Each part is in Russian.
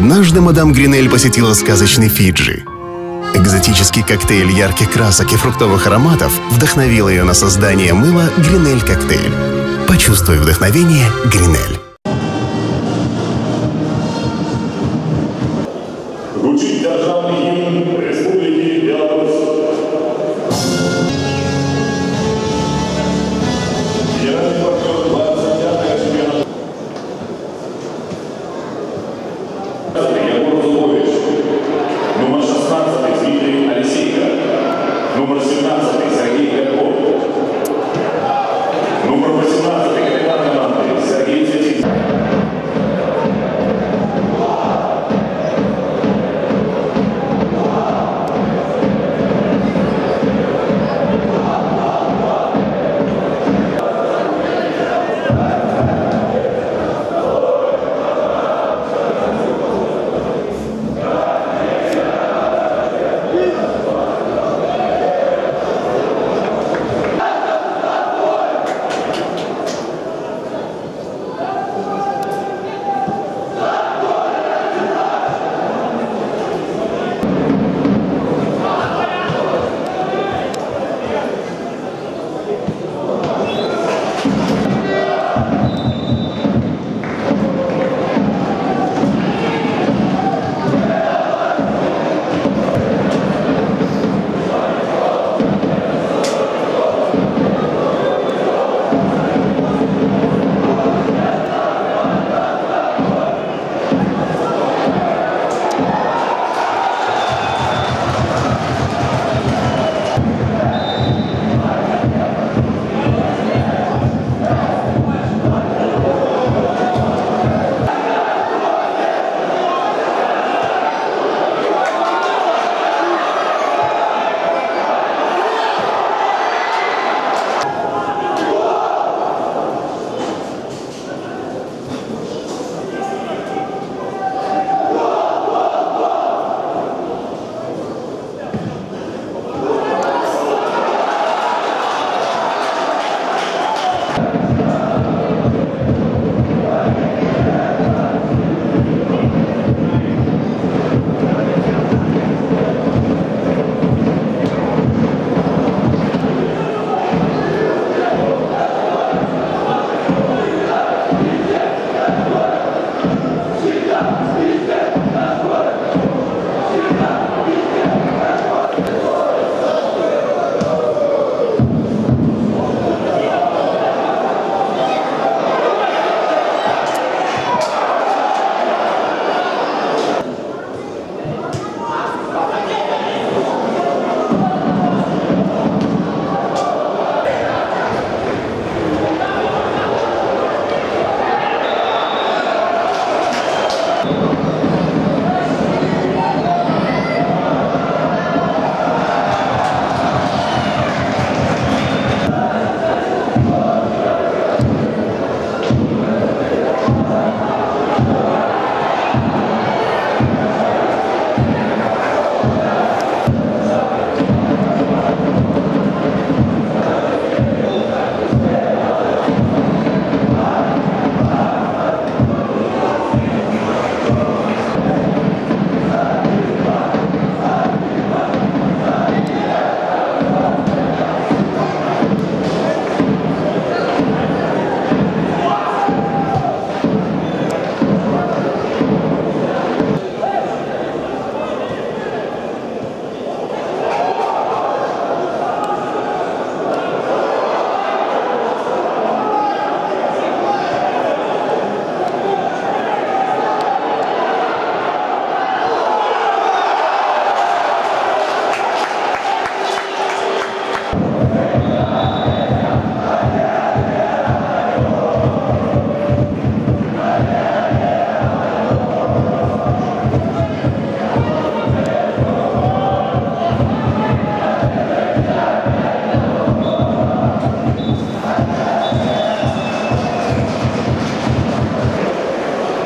Однажды мадам Гринель посетила сказочный Фиджи. Экзотический коктейль ярких красок и фруктовых ароматов вдохновил ее на создание мыла «Гринель Коктейль». Почувствуй вдохновение «Гринель».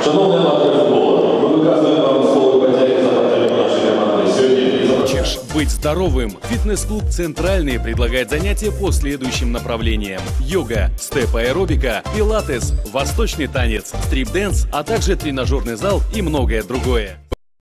Шановний аматор футболу, ми виказуємо вам слово подяки за підтримку нашої команди сьогодні і за Хочешь быть здоровым? здоровым. Фитнес-клуб «Центральный» предлагает занятия по следующим направлениям. Йога, степ-аэробика, пилатес, восточный танец, стрип-дэнс, а также тренажерный зал и многое другое.